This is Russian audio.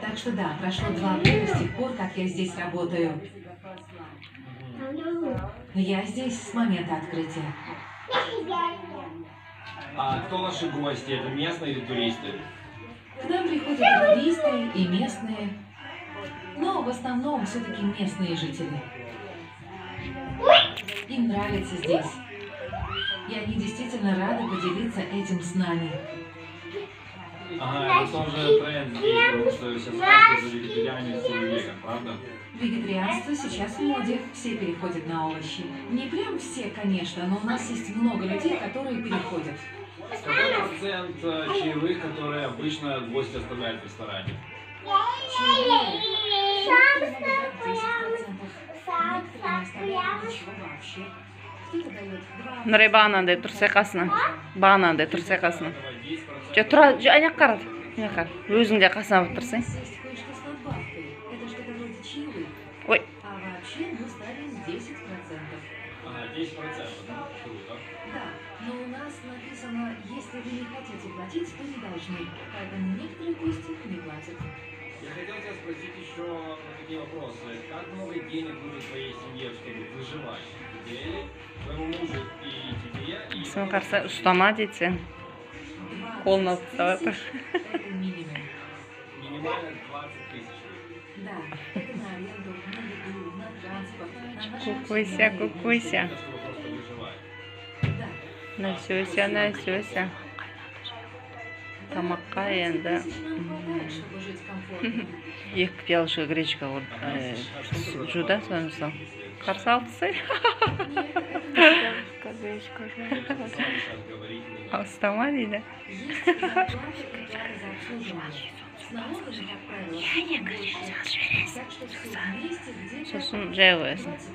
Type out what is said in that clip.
Так что да, прошло два года с тех пор, как я здесь работаю. Но я здесь с момента открытия. А кто ваши гости? Это местные или туристы? К нам приходят и туристы, и местные. Но в основном все-таки местные жители. Им нравится здесь. И они действительно рады поделиться этим с нами. Ага, это тоже тренд потому что сейчас каждый за вегетарианец или веган, правда? Вегетарианство сейчас в моде, все переходят на овощи. Не прям все, конечно, но у нас есть много людей, которые переходят. Какой процент э, чаевых, которые обычно гости оставляют в ресторане? нұрай бағанандай тұрса қасына бағанандай тұрса қасына Давай, 10%. жоқ тұра жоқ ана жаққа қара мына жаққа қара өзің де қасына барып тұрсаң Есть кое-что с надбавкой. Это что-то вроде чаевых. ой А вообще мы ставим 10%. Ага, 10%. Ну, круто. Да, но у нас написано, если вы не хотите платить, то не должны. Поэтому некоторые гости не платят. Я хотел тебя спросить еще такие вопросы. Как много денег будет твоей семье, чтобы выживать? Тебе или твоему мужу и тебе? И кісімен қарса ұстама дейді 20 Қолына ұстап тысяч – это минимум. минимально 20 тысяч. Да, это на аренду, на еду, на транспорт, на наше Кукуся, обслуживание. кукуся. Это чтобы просто выживать. Да. насюся насюся тамаққа енді нам хватает, чтобы жить комфортно. екі пиалочка гречка вот ә, жуда сонысы қарсы алды Нет, это не так. Я просто сам сейчас говорить не знаю.